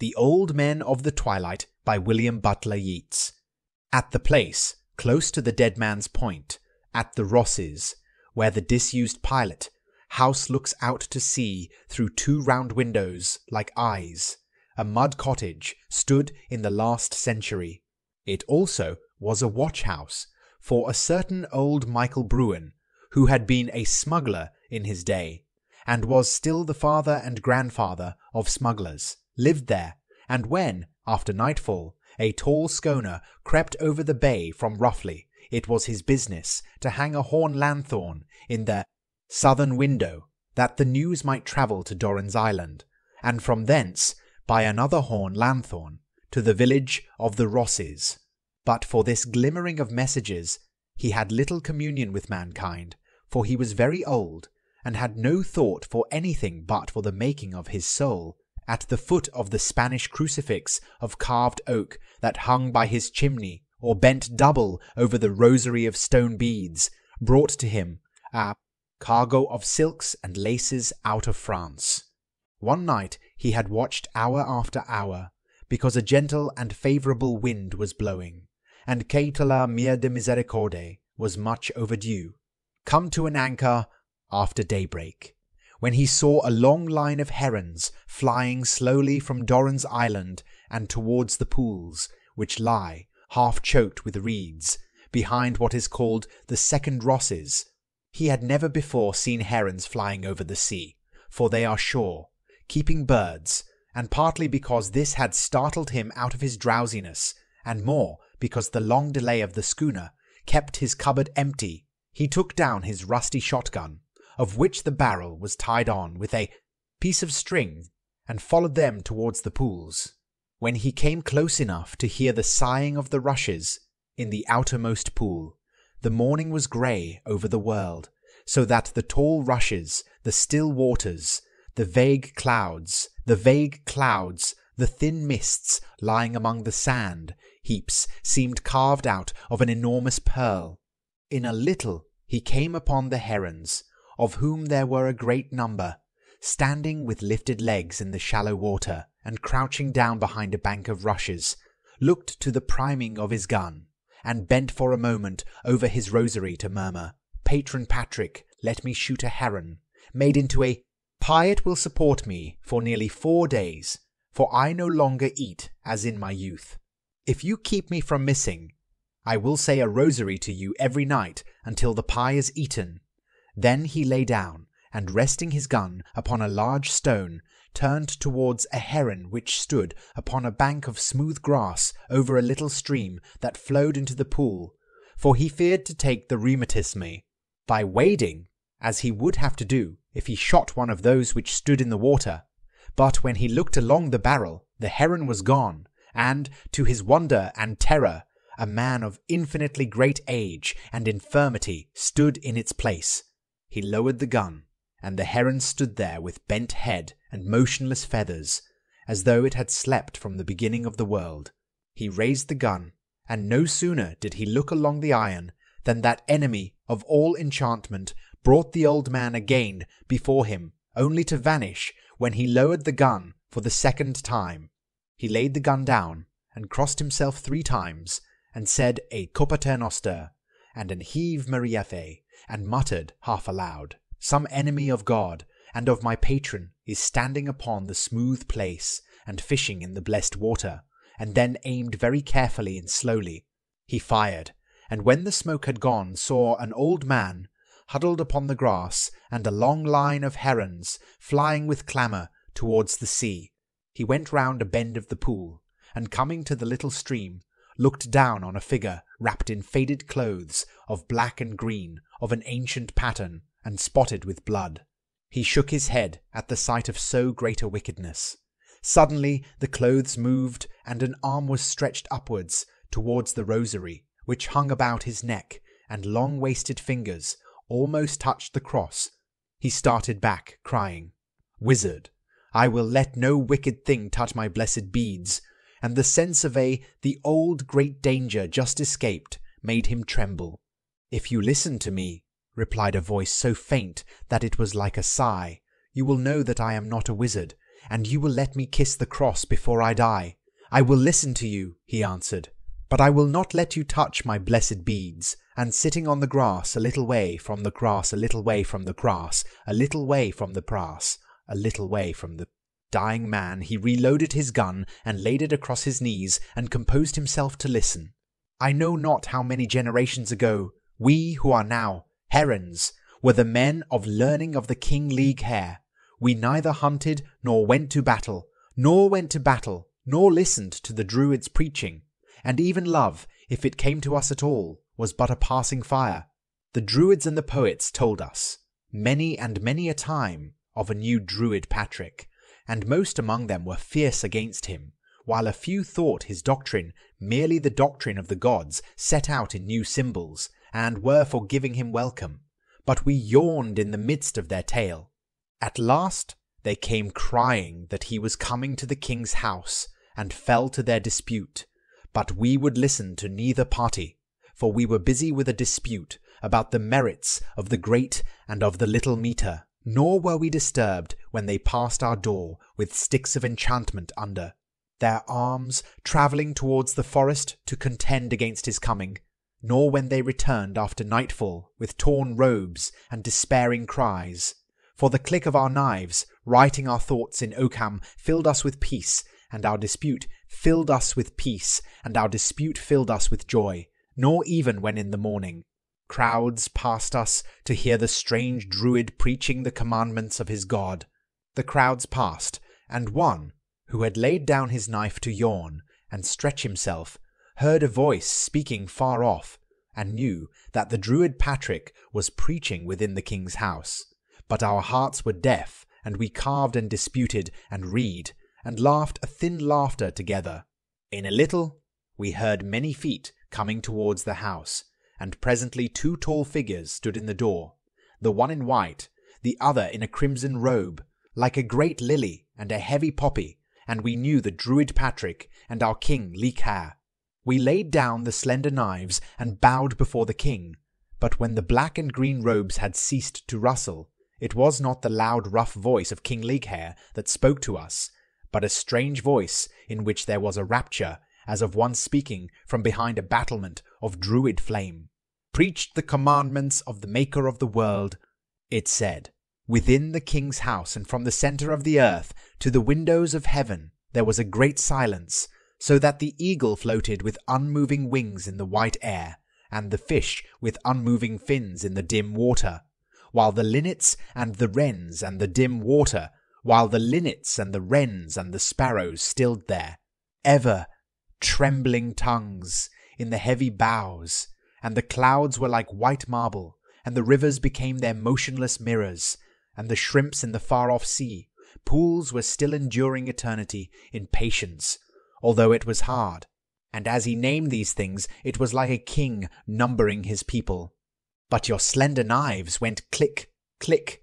The Old Men of the Twilight by William Butler Yeats. At the place, close to the Dead Man's Point, at the Rosses, where the disused pilot house looks out to sea through two round windows like eyes, a mud cottage stood in the last century. It also was a watch house for a certain old Michael Bruen, who had been a smuggler in his day, and was still the father and grandfather of smugglers, lived there, and when, after nightfall, a tall schooner crept over the bay from Roughley, it was his business to hang a horn lanthorn in the southern window, that the news might travel to Dorren's Island, and from thence, by another horn lanthorn, to the village of the Rosses. But for this glimmering of messages, he had little communion with mankind, for he was very old, and had no thought for anything but for the making of his soul. At the foot of the Spanish crucifix of carved oak that hung by his chimney, or bent double over the rosary of stone beads, brought to him a cargo of silks and laces out of France. One night he had watched hour after hour, because a gentle and favourable wind was blowing, and Caetala Mia de Misericorde was much overdue, come to an anchor after daybreak, when he saw a long line of herons flying slowly from Dorren's Island and towards the pools, which lie, half choked with reeds, behind what is called the Second Rosses, he had never before seen herons flying over the sea, for they are sure, keeping birds, and partly because this had startled him out of his drowsiness, and more because the long delay of the schooner kept his cupboard empty, he took down his rusty shotgun, of which the barrel was tied on with a piece of string, and followed them towards the pools. When he came close enough to hear the sighing of the rushes in the outermost pool, the morning was grey over the world, so that the tall rushes, the still waters, the vague clouds, the vague clouds, the thin mists lying among the sand heaps seemed carved out of an enormous pearl. In a little he came upon the herons, of whom there were a great number, standing with lifted legs in the shallow water, and crouching down behind a bank of rushes, looked to the priming of his gun and bent for a moment over his rosary to murmur, Patron Patrick, let me shoot a heron, made into a pie it will support me for nearly four days, for I no longer eat as in my youth. If you keep me from missing, I will say a rosary to you every night until the pie is eaten. Then he lay down, and resting his gun upon a large stone, turned towards a heron which stood upon a bank of smooth grass over a little stream that flowed into the pool, for he feared to take the rheumatism by wading, as he would have to do if he shot one of those which stood in the water. But when he looked along the barrel, the heron was gone, and, to his wonder and terror, a man of infinitely great age and infirmity stood in its place. He lowered the gun, and the heron stood there with bent head and motionless feathers, as though it had slept from the beginning of the world. He raised the gun, and no sooner did he look along the iron than that enemy of all enchantment brought the old man again before him, only to vanish when he lowered the gun for the second time. He laid the gun down, and crossed himself three times, and said a Pater Noster, and an Heave Mariafe, and muttered half aloud, Some enemy of God and of my patron is standing upon the smooth place and fishing in the blessed water, and then aimed very carefully and slowly. He fired, and when the smoke had gone, saw an old man huddled upon the grass and a long line of herons flying with clamour towards the sea. He went round a bend of the pool, and coming to the little stream, looked down on a figure wrapped in faded clothes of black and green of an ancient pattern and spotted with blood. He shook his head at the sight of so great a wickedness. Suddenly the clothes moved, and an arm was stretched upwards towards the rosary, which hung about his neck, and long wasted fingers almost touched the cross. He started back, crying, Wizard, I will let no wicked thing touch my blessed beads. And the sense of a the old great danger just escaped made him tremble. If you listen to me, replied a voice so faint that it was like a sigh, you will know that I am not a wizard, and you will let me kiss the cross before I die. I will listen to you, he answered, but I will not let you touch my blessed beads. And sitting on the grass a little way from the grass, a little way from the grass, a little way from the brass, a little way from the dying man, he reloaded his gun and laid it across his knees and composed himself to listen. I know not how many generations ago, we who are now herons were the men of learning of the King Leaghaire. We neither hunted nor went to battle, nor went to battle, nor listened to the Druids' preaching, and even love, if it came to us at all, was but a passing fire. The Druids and the poets told us, many and many a time, of a new Druid Patrick, and most among them were fierce against him, while a few thought his doctrine merely the doctrine of the gods set out in new symbols, and were for giving him welcome. But we yawned in the midst of their tale. At last they came crying that he was coming to the king's house, and fell to their dispute. But we would listen to neither party, for we were busy with a dispute about the merits of the great and of the little meter, nor were we disturbed when they passed our door with sticks of enchantment under their arms travelling towards the forest to contend against his coming, nor when they returned after nightfall with torn robes and despairing cries. For the click of our knives, writing our thoughts in Ogham, filled us with peace, and our dispute filled us with peace, and our dispute filled us with joy, nor even when in the morning. Crowds passed us to hear the strange Druid preaching the commandments of his God. The crowds passed, and one, who had laid down his knife to yawn and stretch himself, heard a voice speaking far off, and knew that the Druid Patrick was preaching within the king's house. But our hearts were deaf, and we carved and disputed and read, and laughed a thin laughter together. In a little we heard many feet coming towards the house, and presently two tall figures stood in the door, the one in white, the other in a crimson robe, like a great lily and a heavy poppy, and we knew the Druid Patrick and our king Likar. We laid down the slender knives and bowed before the king, but when the black and green robes had ceased to rustle, it was not the loud rough voice of King Leaghaire that spoke to us, but a strange voice in which there was a rapture as of one speaking from behind a battlement of druid flame. Preached the commandments of the Maker of the world, it said. Within the king's house and from the centre of the earth to the windows of heaven there was a great silence, so that the eagle floated with unmoving wings in the white air, and the fish with unmoving fins in the dim water, while the linnets and the wrens and the dim water, while the linnets and the wrens and the sparrows stilled there, ever trembling tongues in the heavy boughs, and the clouds were like white marble, and the rivers became their motionless mirrors, and the shrimps in the far off sea, pools were still enduring eternity in patience, although it was hard. And as he named these things, it was like a king numbering his people. But your slender knives went click, click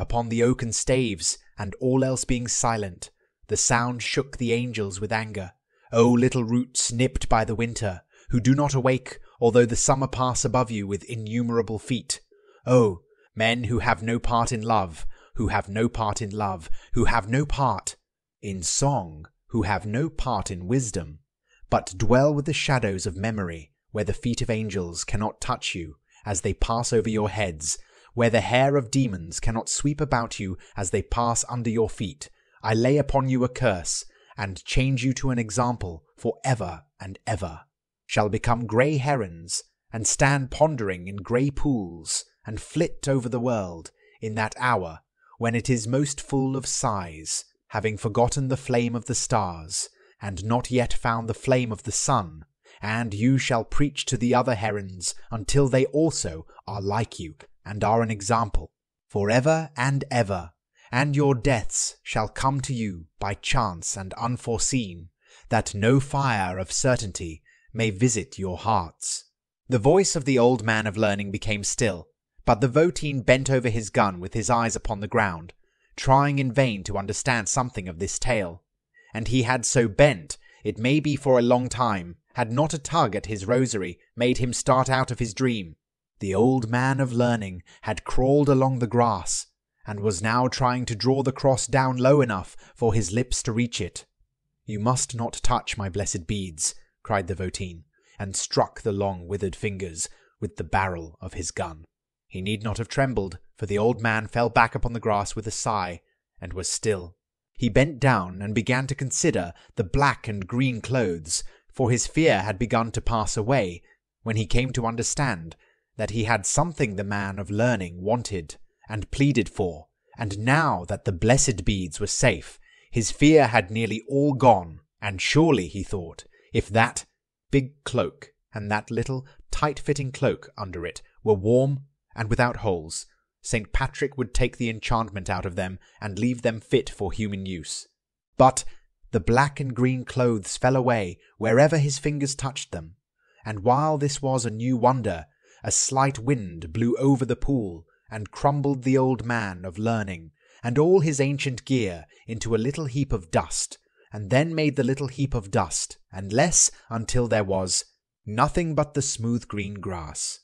upon the oaken staves, and all else being silent, the sound shook the angels with anger. O little roots nipped by the winter, who do not awake, although the summer pass above you with innumerable feet. O Men who have no part in love, who have no part in love, who have no part in song, who have no part in wisdom, but dwell with the shadows of memory, where the feet of angels cannot touch you as they pass over your heads, where the hair of demons cannot sweep about you as they pass under your feet. I lay upon you a curse, and change you to an example for ever and ever. Shall become grey herons, and stand pondering in grey pools, and flit over the world in that hour when it is most full of sighs, having forgotten the flame of the stars, and not yet found the flame of the sun, and you shall preach to the other herons until they also are like you, and are an example, for ever and ever, and your deaths shall come to you by chance and unforeseen, that no fire of certainty may visit your hearts. The voice of the old man of learning became still, but the voteen bent over his gun with his eyes upon the ground, trying in vain to understand something of this tale. And he had so bent, it may be for a long time, had not a tug at his rosary made him start out of his dream. The old man of learning had crawled along the grass, and was now trying to draw the cross down low enough for his lips to reach it. You must not touch my blessed beads, cried the voteen, and struck the long withered fingers with the barrel of his gun. He need not have trembled, for the old man fell back upon the grass with a sigh, and was still. He bent down and began to consider the black and green clothes, for his fear had begun to pass away, when he came to understand that he had something the man of learning wanted and pleaded for, and now that the blessed beads were safe, his fear had nearly all gone, and surely, he thought, if that big cloak and that little tight fitting cloak under it were warm and without holes, St. Patrick would take the enchantment out of them and leave them fit for human use. But the black and green clothes fell away wherever his fingers touched them, and while this was a new wonder, a slight wind blew over the pool and crumbled the old man of learning and all his ancient gear into a little heap of dust, and then made the little heap of dust and less until there was nothing but the smooth green grass.